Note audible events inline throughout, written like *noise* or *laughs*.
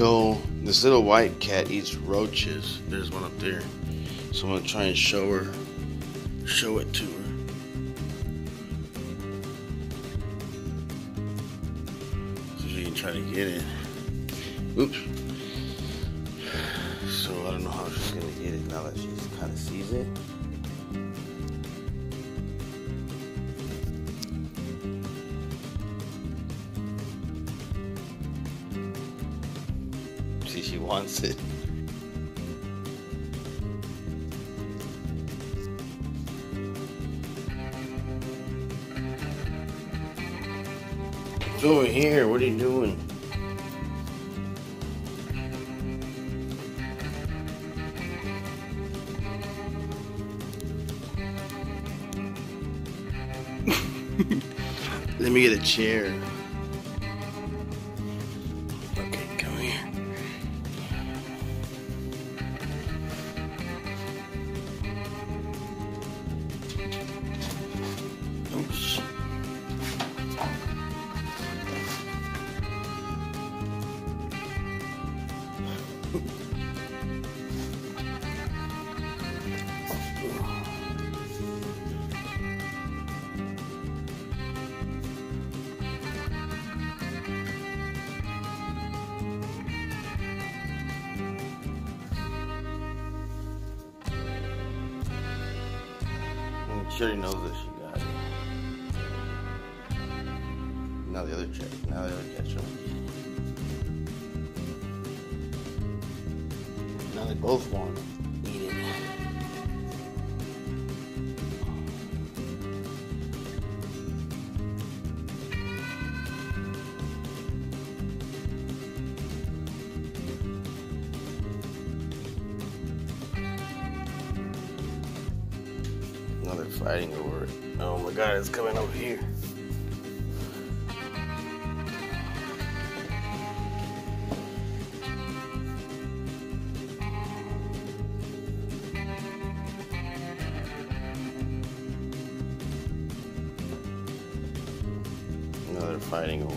So this little white cat eats roaches. There's one up there. So I'm gonna try and show her, show it to her. So she can try to get it. Oops. So I don't know how she's gonna get it now that she kind of sees it. See, she wants it. It's over here. What are you doing? *laughs* Let me get a chair. She already knows that she got it. Now the other check. Now the other catch Now they both want to eat it. Now they're fighting over it. Oh my god, it's coming over here. Fighting over.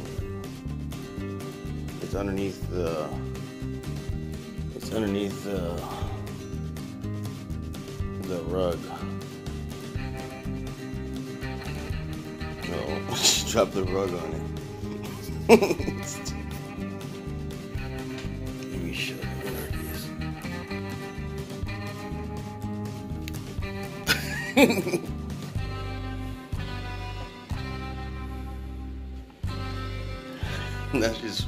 It's underneath the. It's underneath the. The rug. No, *laughs* she dropped the rug on it. *laughs* Let *laughs* it is.